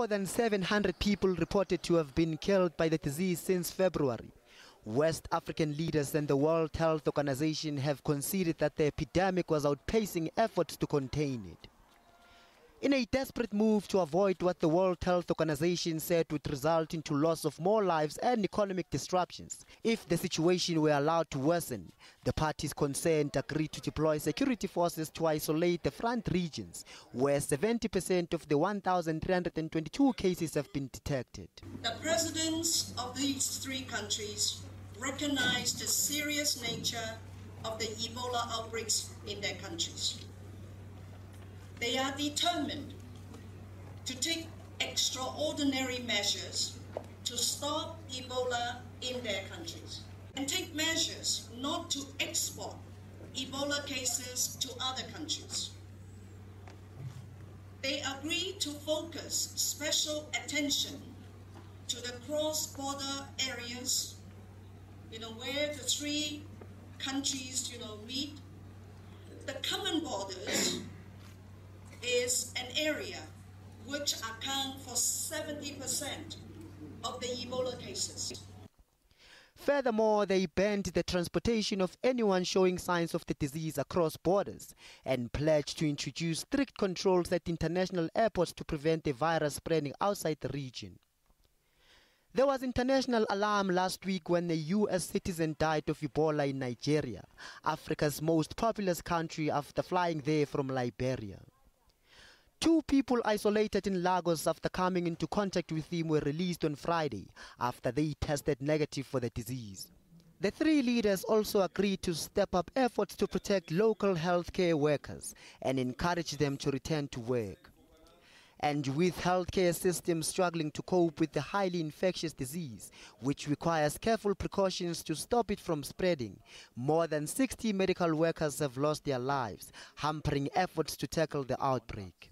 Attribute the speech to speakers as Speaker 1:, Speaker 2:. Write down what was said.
Speaker 1: More than 700 people reported to have been killed by the disease since February. West African leaders and the World Health Organization have conceded that the epidemic was outpacing efforts to contain it. In a desperate move to avoid what the World Health Organization said would result into loss of more lives and economic disruptions if the situation were allowed to worsen, the parties concerned agreed to deploy security forces to isolate the front regions where 70% of the 1,322 cases have been detected.
Speaker 2: The presidents of these three countries recognize the serious nature of the Ebola outbreaks in their countries. They are determined to take extraordinary measures to stop Ebola in their countries and take measures not to export Ebola cases to other countries. They agree to focus special attention to the cross-border areas, you know, where the three countries, you know, meet. The common borders 70% of the Ebola cases.
Speaker 1: Furthermore, they banned the transportation of anyone showing signs of the disease across borders and pledged to introduce strict controls at international airports to prevent the virus spreading outside the region. There was international alarm last week when a US citizen died of Ebola in Nigeria, Africa's most populous country after flying there from Liberia. Two people isolated in Lagos after coming into contact with him were released on Friday after they tested negative for the disease. The three leaders also agreed to step up efforts to protect local healthcare workers and encourage them to return to work. And with healthcare systems struggling to cope with the highly infectious disease, which requires careful precautions to stop it from spreading, more than 60 medical workers have lost their lives, hampering efforts to tackle the outbreak.